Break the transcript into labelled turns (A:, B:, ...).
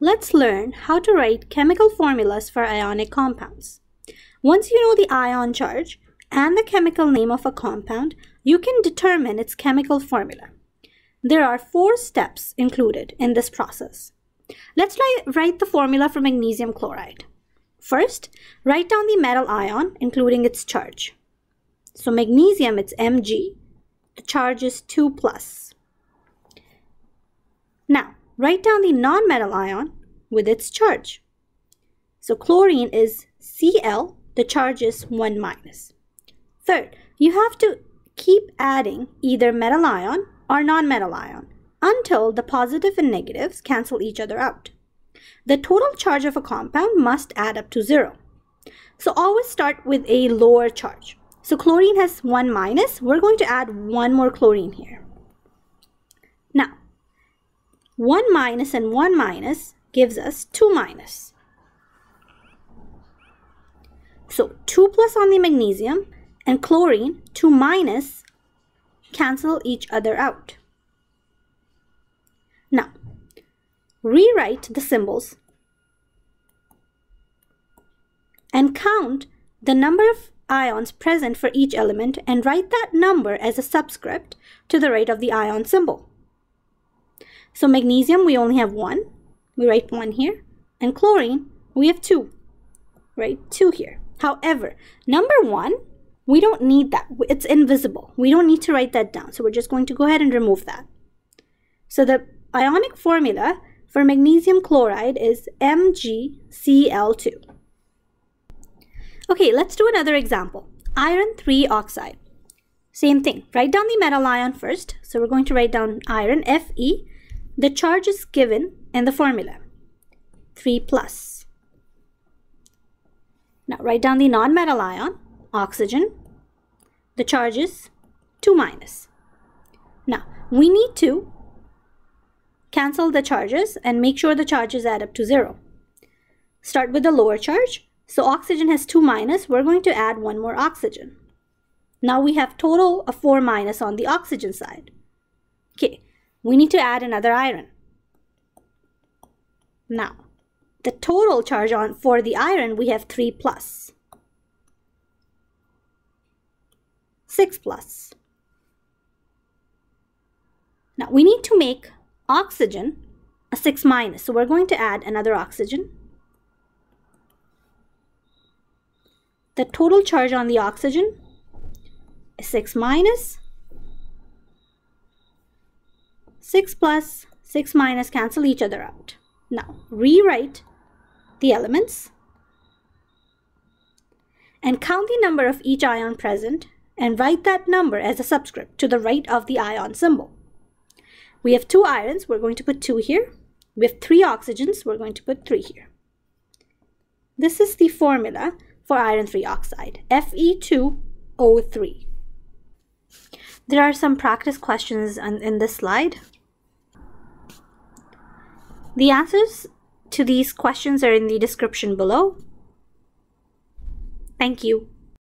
A: let's learn how to write chemical formulas for ionic compounds. Once you know the ion charge and the chemical name of a compound, you can determine its chemical formula. There are four steps included in this process. Let's write the formula for magnesium chloride. First, write down the metal ion, including its charge. So magnesium, it's Mg. The charge is 2 plus. Write down the nonmetal ion with its charge. So chlorine is Cl, the charge is 1 minus. Third, you have to keep adding either metal ion or nonmetal ion until the positive and negatives cancel each other out. The total charge of a compound must add up to zero. So always start with a lower charge. So chlorine has 1 minus. We're going to add one more chlorine here. Now, 1 minus and 1 minus gives us 2 minus. So 2 plus on the magnesium and chlorine, 2 minus, cancel each other out. Now, rewrite the symbols and count the number of ions present for each element and write that number as a subscript to the right of the ion symbol. So magnesium, we only have one. We write one here. And chlorine, we have two. Right? Two here. However, number one, we don't need that. It's invisible. We don't need to write that down. So we're just going to go ahead and remove that. So the ionic formula for magnesium chloride is MgCl2. Okay, let's do another example. Iron 3 oxide. Same thing. Write down the metal ion first. So we're going to write down iron Fe. The charge is given in the formula. 3 plus. Now write down the non-metal ion, oxygen. The charge is 2 minus. Now we need to cancel the charges and make sure the charges add up to 0. Start with the lower charge so oxygen has 2 minus. We're going to add one more oxygen. Now we have total of 4 minus on the oxygen side. Okay, we need to add another iron. Now, the total charge on for the iron, we have 3 plus. 6 plus. Now, we need to make oxygen a 6 minus. So we're going to add another oxygen. the total charge on the oxygen is 6 minus 6 plus 6 minus cancel each other out. Now rewrite the elements and count the number of each ion present and write that number as a subscript to the right of the ion symbol. We have two irons, we're going to put two here. We have three oxygens, we're going to put three here. This is the formula for iron 3 oxide, Fe2O3. There are some practice questions in, in this slide. The answers to these questions are in the description below. Thank you.